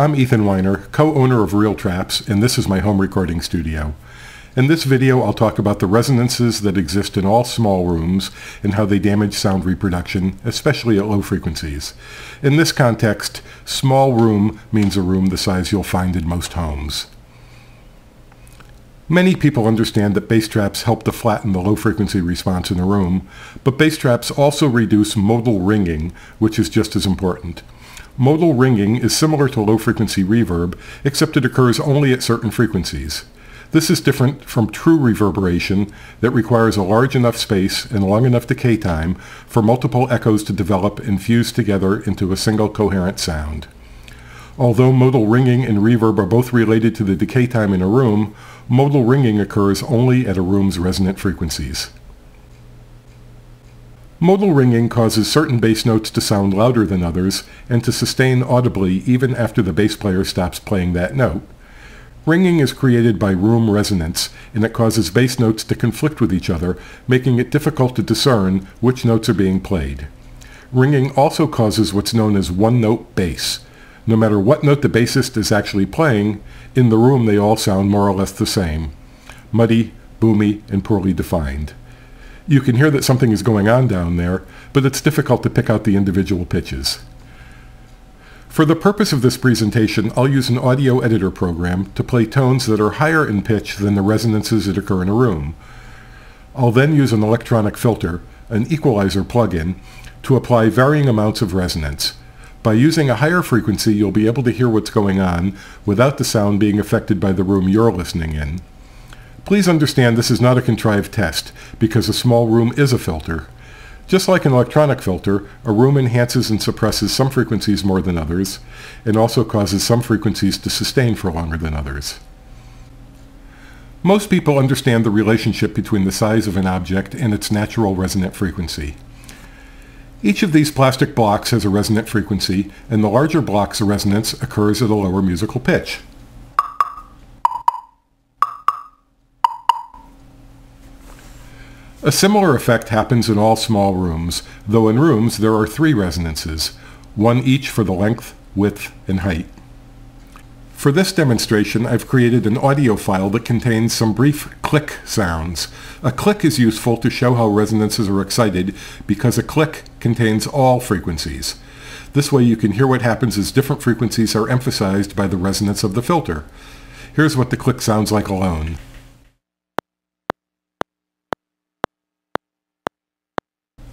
I'm Ethan Winer, co-owner of RealTraps, and this is my home recording studio. In this video, I'll talk about the resonances that exist in all small rooms and how they damage sound reproduction, especially at low frequencies. In this context, small room means a room the size you'll find in most homes. Many people understand that bass traps help to flatten the low frequency response in a room, but bass traps also reduce modal ringing, which is just as important. Modal ringing is similar to low frequency reverb, except it occurs only at certain frequencies. This is different from true reverberation that requires a large enough space and long enough decay time for multiple echoes to develop and fuse together into a single coherent sound. Although modal ringing and reverb are both related to the decay time in a room, modal ringing occurs only at a room's resonant frequencies. Modal ringing causes certain bass notes to sound louder than others and to sustain audibly even after the bass player stops playing that note. Ringing is created by room resonance, and it causes bass notes to conflict with each other, making it difficult to discern which notes are being played. Ringing also causes what's known as one-note bass. No matter what note the bassist is actually playing, in the room they all sound more or less the same. Muddy, boomy, and poorly defined. You can hear that something is going on down there, but it's difficult to pick out the individual pitches. For the purpose of this presentation, I'll use an audio editor program to play tones that are higher in pitch than the resonances that occur in a room. I'll then use an electronic filter, an equalizer plugin, to apply varying amounts of resonance. By using a higher frequency, you'll be able to hear what's going on without the sound being affected by the room you're listening in. Please understand this is not a contrived test, because a small room is a filter. Just like an electronic filter, a room enhances and suppresses some frequencies more than others, and also causes some frequencies to sustain for longer than others. Most people understand the relationship between the size of an object and its natural resonant frequency. Each of these plastic blocks has a resonant frequency, and the larger block's resonance occurs at a lower musical pitch. A similar effect happens in all small rooms, though in rooms there are three resonances, one each for the length, width, and height. For this demonstration, I've created an audio file that contains some brief click sounds. A click is useful to show how resonances are excited because a click contains all frequencies. This way you can hear what happens as different frequencies are emphasized by the resonance of the filter. Here's what the click sounds like alone.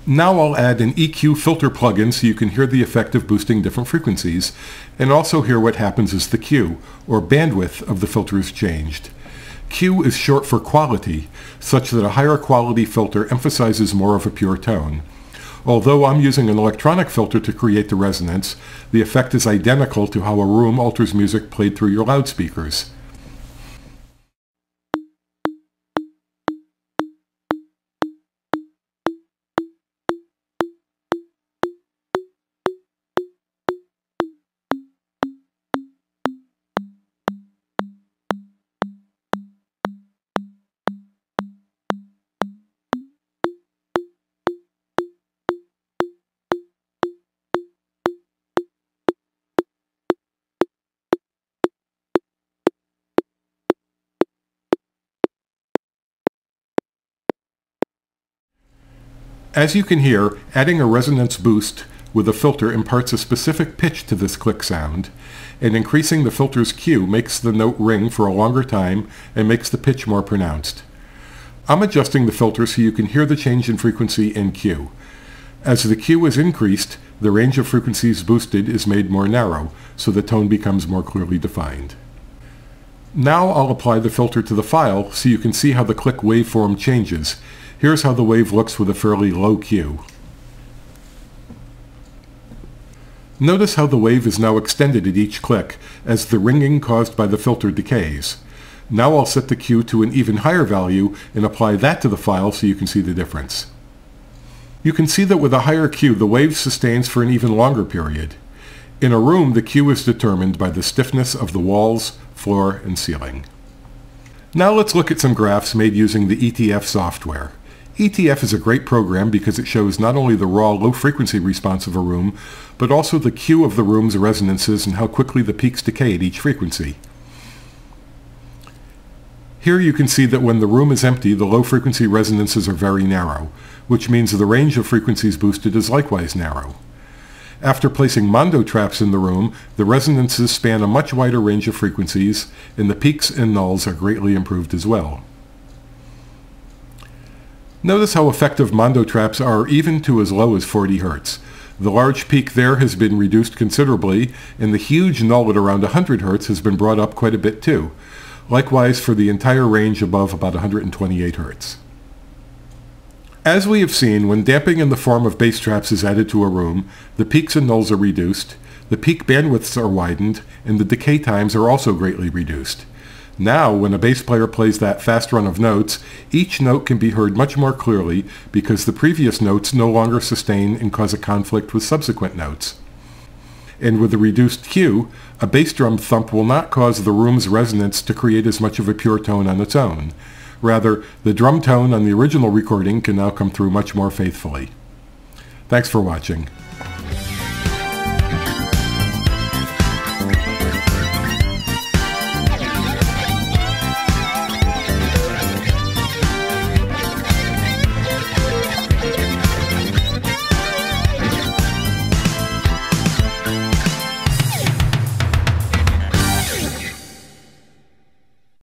Now I'll add an EQ filter plugin so you can hear the effect of boosting different frequencies, and also hear what happens as the Q, or bandwidth, of the filter is changed. Q is short for quality, such that a higher quality filter emphasizes more of a pure tone. Although I'm using an electronic filter to create the resonance, the effect is identical to how a room alters music played through your loudspeakers. As you can hear, adding a resonance boost with a filter imparts a specific pitch to this click sound, and increasing the filter's Q makes the note ring for a longer time and makes the pitch more pronounced. I'm adjusting the filter so you can hear the change in frequency in Q. As the Q is increased, the range of frequencies boosted is made more narrow, so the tone becomes more clearly defined. Now I'll apply the filter to the file so you can see how the click waveform changes, Here's how the wave looks with a fairly low Q. Notice how the wave is now extended at each click as the ringing caused by the filter decays. Now I'll set the Q to an even higher value and apply that to the file so you can see the difference. You can see that with a higher Q the wave sustains for an even longer period. In a room the Q is determined by the stiffness of the walls, floor, and ceiling. Now let's look at some graphs made using the ETF software. ETF is a great program because it shows not only the raw low-frequency response of a room, but also the Q of the room's resonances and how quickly the peaks decay at each frequency. Here you can see that when the room is empty, the low-frequency resonances are very narrow, which means the range of frequencies boosted is likewise narrow. After placing Mondo traps in the room, the resonances span a much wider range of frequencies, and the peaks and nulls are greatly improved as well. Notice how effective Mondo traps are even to as low as 40 Hz. The large peak there has been reduced considerably, and the huge null at around 100 Hz has been brought up quite a bit too. Likewise for the entire range above about 128 Hz. As we have seen, when damping in the form of bass traps is added to a room, the peaks and nulls are reduced, the peak bandwidths are widened, and the decay times are also greatly reduced. Now, when a bass player plays that fast run of notes, each note can be heard much more clearly because the previous notes no longer sustain and cause a conflict with subsequent notes. And with a reduced Q, a bass drum thump will not cause the room's resonance to create as much of a pure tone on its own. Rather, the drum tone on the original recording can now come through much more faithfully. Thanks for watching.